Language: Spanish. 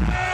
Yeah.